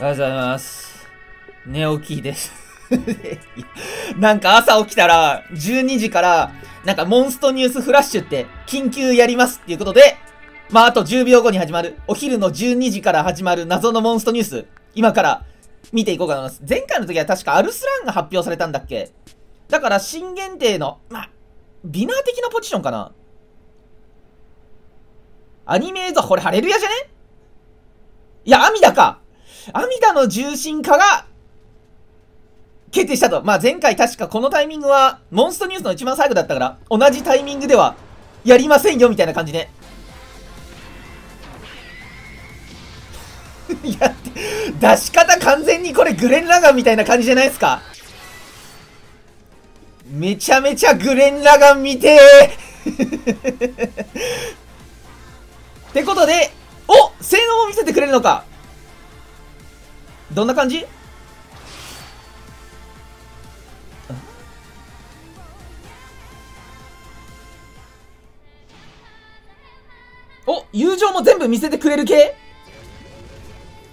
おはようございます。寝起きです。なんか朝起きたら、12時から、なんかモンストニュースフラッシュって、緊急やりますっていうことで、まああと10秒後に始まる、お昼の12時から始まる謎のモンストニュース、今から見ていこうかと思います。前回の時は確かアルスランが発表されたんだっけだから新限定の、まあ、ビナー的なポジションかなアニメ映像、これハレルヤじゃね？いや、アミダかアミダの重心化が決定したと。まあ前回確かこのタイミングは、モンストニュースの一番最後だったから、同じタイミングでは、やりませんよみたいな感じね。いや、出し方完全にこれグレン・ラガンみたいな感じじゃないですかめちゃめちゃグレン・ラガン見てーってことで、お性能を見せてくれるのかどんな感じ？お友情も全部見せてくれる系？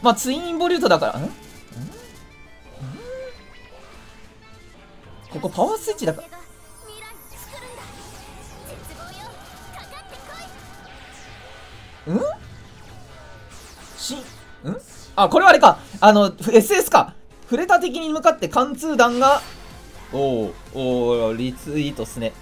まあ、ツインインボリュートだから、ここパワースイッチだから。あ、これはあれか。あの、SS か。触れた敵に向かって貫通弾が、おー、おー、リツイートっすね。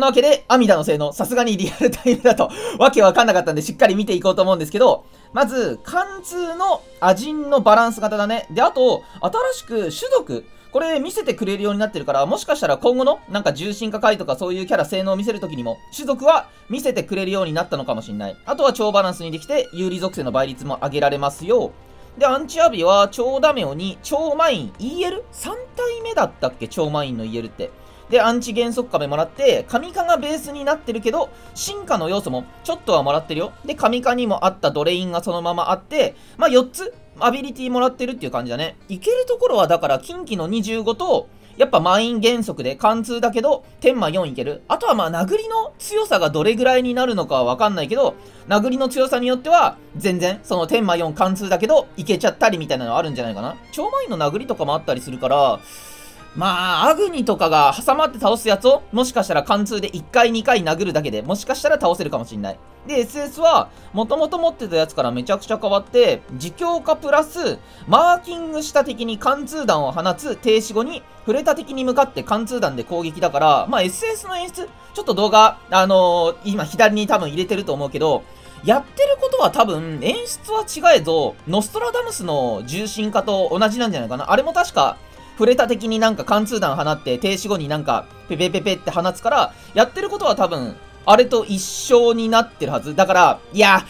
なわけで、アミダの性能、さすがにリアルタイムだと、わけわかんなかったんで、しっかり見ていこうと思うんですけど、まず、貫通のアジンのバランス型だね。で、あと、新しく種族。これ見せてくれるようになってるから、もしかしたら今後のなんか重心化回とかそういうキャラ性能を見せるときにも、種族は見せてくれるようになったのかもしんない。あとは超バランスにできて、有利属性の倍率も上げられますよ。で、アンチアビは超ダメオに超マイン EL?3 体目だったっけ？超マインの EL って。で、アンチ減速壁もらって、神化がベースになってるけど、進化の要素もちょっとはもらってるよ。で、神化にもあったドレインがそのままあって、まあ4つアビリティもらってるっていう感じだね。いけるところはだから近畿の25と、やっぱ満員減速で貫通だけど、天魔4いける。あとはまあ殴りの強さがどれぐらいになるのかはわかんないけど、殴りの強さによっては、全然、その天魔4貫通だけど、いけちゃったりみたいなのあるんじゃないかな。超満員の殴りとかもあったりするから、まあ、アグニとかが挟まって倒すやつを、もしかしたら貫通で1回2回殴るだけで、もしかしたら倒せるかもしんない。で、SS は、もともと持ってたやつからめちゃくちゃ変わって、自強化プラス、マーキングした敵に貫通弾を放つ停止後に、触れた敵に向かって貫通弾で攻撃だから、まあ SS の演出、ちょっと動画、あのー、今左に多分入れてると思うけど、やってることは多分、演出は違えぞ、ノストラダムスの重心化と同じなんじゃないかな。あれも確か、触れた敵になんか貫通弾放って、停止後になんか、ペペペペって放つから、やってることは多分、あれと一緒になってるはず。だから、いや、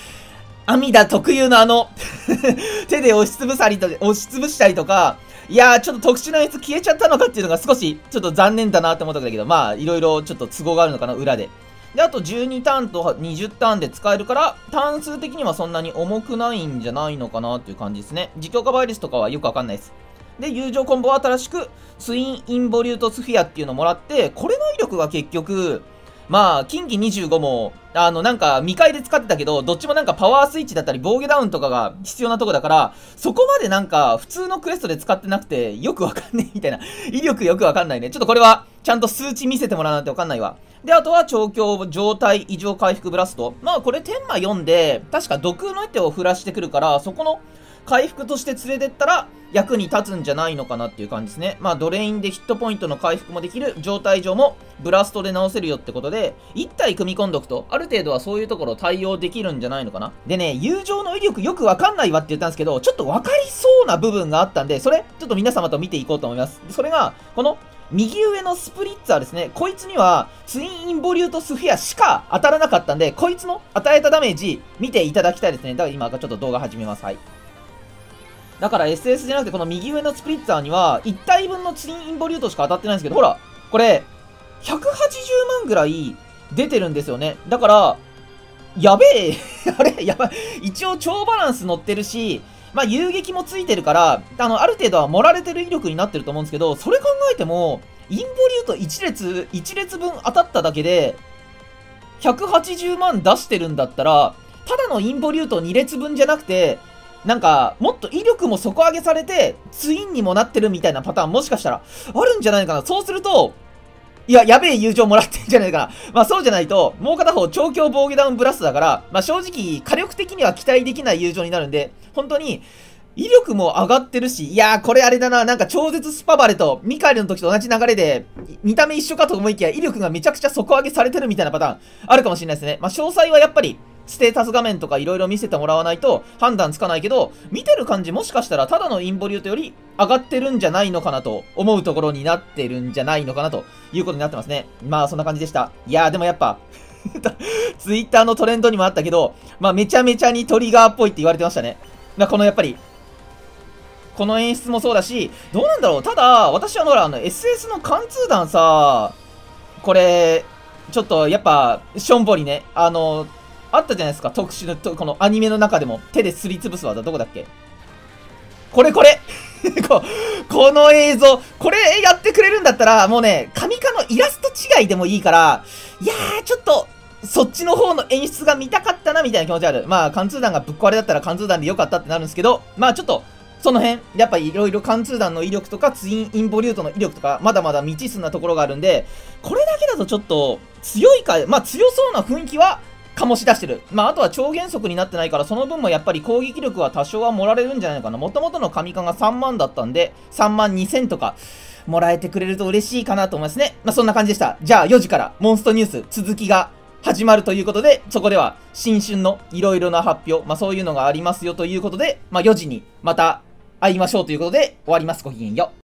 アミダ特有のあの 手で押しつぶさりと、押しつぶしたりとか、いやー、ちょっと特殊なやつ消えちゃったのかっていうのが少し、ちょっと残念だなって思ったんだけど、まあ、いろいろちょっと都合があるのかな、裏で。で、あと12ターンと20ターンで使えるから、ターン数的にはそんなに重くないんじゃないのかなっていう感じですね。自強化バイリスとかはよくわかんないです。で、友情コンボは新しく、ツインインボリュートスフィアっていうのをもらって、これの威力が結局、まあ、近畿25も、あの、なんか、未開で使ってたけど、どっちもなんかパワースイッチだったり、防御ダウンとかが必要なとこだから、そこまでなんか、普通のクエストで使ってなくて、よくわかんねえみたいな。威力よくわかんないね。ちょっとこれは、ちゃんと数値見せてもらわないとわかんないわ。で、あとは、調教状態異常回復ブラスト。まあ、これ、天魔4で、確か毒の手を振らしてくるから、そこの、回復として連れてったら役に立つんじゃないのかなっていう感じですね。まあドレインでヒットポイントの回復もできる状態上もブラストで直せるよってことで1体組み込んどくとある程度はそういうところ対応できるんじゃないのかな。でね、友情の威力よくわかんないわって言ったんですけどちょっとわかりそうな部分があったんでそれちょっと皆様と見ていこうと思います。それがこの右上のスプリッツァーですね。こいつには、ツインインボリュートスフィアしか当たらなかったんで、こいつの与えたダメージ見ていただきたいですね。だから今ちょっと動画始めます。はい。だから SS じゃなくてこの右上のスプリッツァーには1体分のツインインボリュートしか当たってないんですけど、ほら、これ、180万ぐらい出てるんですよね。だから、やべえ あれやばい。一応超バランス乗ってるし、まあ遊撃もついてるから、あの、ある程度は盛られてる威力になってると思うんですけど、それ考えても、インボリュート1列、1列分当たっただけで、180万出してるんだったら、ただのインボリュート2列分じゃなくて、なんか、もっと威力も底上げされて、ツインにもなってるみたいなパターンもしかしたらあるんじゃないかな。そうすると、いや、やべえ友情もらってんじゃないかな。まあそうじゃないと、もう片方超強防御ダウンブラストだから、まあ正直火力的には期待できない友情になるんで、本当に、威力も上がってるし、いやー、これあれだな、なんか超絶スパバレとミカエルの時と同じ流れで、見た目一緒かと思いきや、威力がめちゃくちゃ底上げされてるみたいなパターン、あるかもしれないですね。まあ、詳細はやっぱり、ステータス画面とか色々見せてもらわないと判断つかないけど、見てる感じもしかしたらただのインボリュートより上がってるんじゃないのかなと思うところになってるんじゃないのかなということになってますね。まあそんな感じでした。いやーでもやっぱツイッターのトレンドにもあったけど、まあめちゃめちゃにトリガーっぽいって言われてましたね。まあこのやっぱりこの演出もそうだし、どうなんだろうただ、私はほら、あの、SS の貫通弾さ、これ、ちょっと、やっぱ、しょんぼりね、あの、あったじゃないですか、特殊の、このアニメの中でも、手ですりつぶす技、どこだっけ？これこれ！ここの映像、これやってくれるんだったら、もうね、神化のイラスト違いでもいいから、いやー、ちょっと、そっちの方の演出が見たかったな、みたいな気持ちある。まあ、貫通弾がぶっ壊れだったら貫通弾でよかったってなるんですけど、まあちょっと、その辺、やっぱいろいろ貫通弾の威力とか、ツインインボリュートの威力とか、まだまだ未知数なところがあるんで、これだけだとちょっと強いか、まあ強そうな雰囲気は醸し出してる。まああとは超減速になってないから、その分もやっぱり攻撃力は多少は盛られるんじゃないのかな。もともとの神化が3万だったんで、3万2000とか、もらえてくれると嬉しいかなと思いますね。まあそんな感じでした。じゃあ4時からモンストニュース続きが始まるということで、そこでは新春のいろいろな発表、まあそういうのがありますよということで、まあ4時にまた会いましょうということで終わります。ごきげんよう。